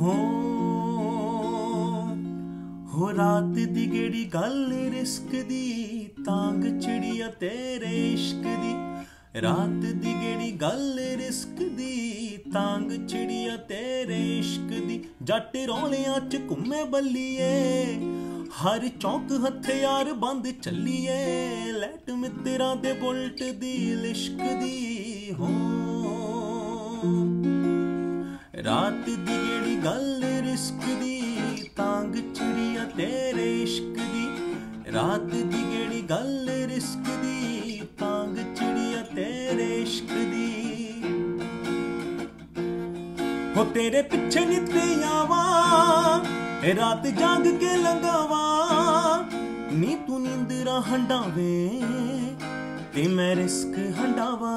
ਹੋ ਹੋ ਰਾਤ ਦੀ ਕਿਹੜੀ ਗੱਲ ਰਿਸਕ ਦੀ? ਤਾਂਗ ਚਿੜੀਆ ਤੇਰੇ ਇਸ਼ਕ ਦੀ। ਰਾਤ ਦੀ ਗੇੜੀ ਗੱਲ ਰਿਸਕ ਦੀ? ਤਾਂਗ ਚਿੜੀਆ ਤੇਰੇ ਇਸ਼ਕ ਦੀ। ਜੱਟ ਰੌਲਿਆਂ ਚ ਘੁੰਮੇ ਬੱਲੀਏ। ਹਰ ਚੌਕ ਹਥਿਆਰ ਬੰਦ ਚੱਲੀਏ। ਲੈਟ ਮਿੱਤਰਾਂ ਦੇ ਬੁਲਟ ਦੀ ਲਿਸ਼ਕ ਦੀ। ਹੋ ਰਾਤ ਦੀ ਗੇੜੀ ਗੱਲ ਰਿਸਕ ਦੀ, ਤਾਂਗ ਚਿੜੀਆ ਤੇਰੇ ਇਸ਼ਕ ਦੀ। ਰਾਤ ਦੀ ਕਿਹੜੀ ਗੱਲ ਰਿਸਕ ਦੀ, ਤਾਂਗ ਚਿੜੀਆ ਤੇਰੇ ਇਸ਼ਕ ਦੀ। ਹੋ ਤੇਰੇ ਪਿੱਛੇ ਨਿੱਤੇ ਆਵਾਂ, ਇਹ ਰਾਤ ਜਾਗ ਕੇ ਲੰਗਾਵਾ ਨੀ ਤੂੰ ਨੀਂਦਰਾ ਹੰਡਾਵੇ, ਤੇ ਮੈਂ ਰਿਸਕ ਹੰਡਾਵਾ।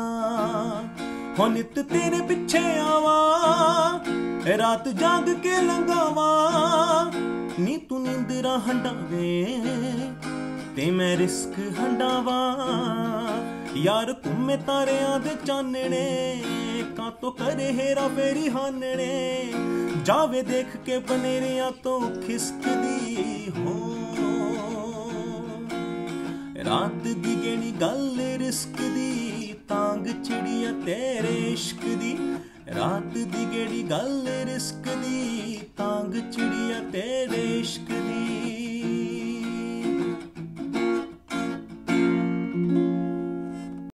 ਹੋ ਨਿਤ ਤੇਰੇ ਪਿੱਛੇ ਆਵਾ ਰਾਤ ਜਾਗ ਕੇ ਲੰਗਾਵਾ ਨੀ ਤੂੰ ਨੀਂਦਰਾ ਹੰਡਾਵੇ ਤੇ ਮੈਂ ਰਿਸਕ ਹੰਡਾਵਾ ਯਾਰ ਘੁੰਮੇ ਤਾਰਿਆਂ ਦੇ ਚਾਨਣੇ ਕਾ ਕਾਤੋਂ ਕਰੇ ਹੇਰਾ ਫੇਰੀ ਹਾਨਣੇ। ਜਾਵੇ ਦੇਖ ਕੇ ਬਨੇਰਿਆਂ ਤੋਂ ਖਿਸਕਦੀ ਹੋ ਰਾਤ ਦੀ ਗੇਣੀ ਗੱਲ ਰਿਸਕ ਦੀ, ਤਾਂਗ ਚਿੜੀਆ ਤੇਰੇ ਇਸ਼ਕ ਦੀ। ਰਾਤ ਦੀ ਗੇੜੀ ਗੱਲ ਰਿਸਕ